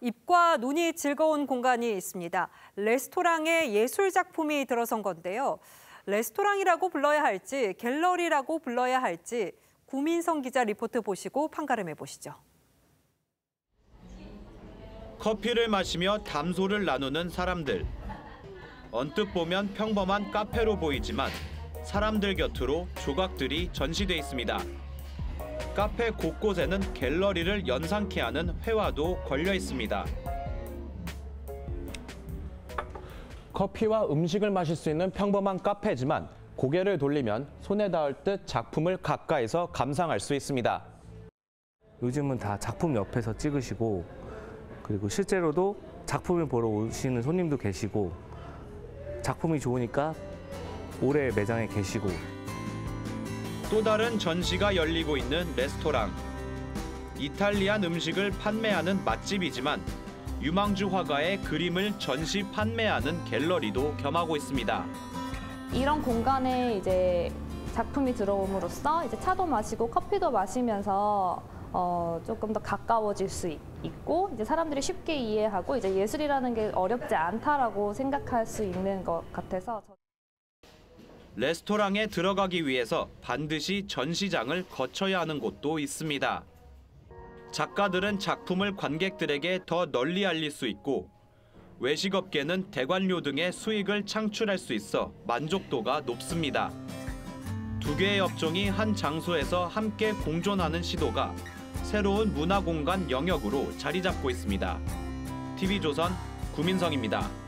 입과 눈이 즐거운 공간이 있습니다. 레스토랑에 예술 작품이 들어선 건데요. 레스토랑이라고 불러야 할지 갤러리라고 불러야 할지 구민성 기자 리포트 보시고 판가름해 보시죠. 커피를 마시며 담소를 나누는 사람들. 언뜻 보면 평범한 카페로 보이지만 사람들 곁으로 조각들이 전시돼 있습니다. 카페 곳곳에는 갤러리를 연상케 하는 회화도 걸려 있습니다. 커피와 음식을 마실 수 있는 평범한 카페지만 고개를 돌리면 손에 닿을 듯 작품을 가까이서 감상할 수 있습니다. 요즘은 다 작품 옆에서 찍으시고 그리고 실제로도 작품을 보러 오시는 손님도 계시고 작품이 좋으니까 오래 매장에 계시고 또 다른 전시가 열리고 있는 레스토랑. 이탈리안 음식을 판매하는 맛집이지만 유망주 화가의 그림을 전시 판매하는 갤러리도 겸하고 있습니다. 이런 공간에 이제 작품이 들어옴으로써 이제 차도 마시고 커피도 마시면서 어, 조금 더 가까워질 수 있- 있고 이제 사람들이 쉽게 이해하고 이제 예술이라는 게 어렵지 않다라고 생각할 수 있는 것 같아서 저- 레스토랑에 들어가기 위해서 반드시 전시장을 거쳐야 하는 곳도 있습니다. 작가들은 작품을 관객들에게 더 널리 알릴 수 있고 외식업계는 대관료 등의 수익을 창출할 수 있어 만족도가 높습니다. 두 개의 업종이 한 장소에서 함께 공존하는 시도가 새로운 문화공간 영역으로 자리 잡고 있습니다. TV조선 구민성입니다.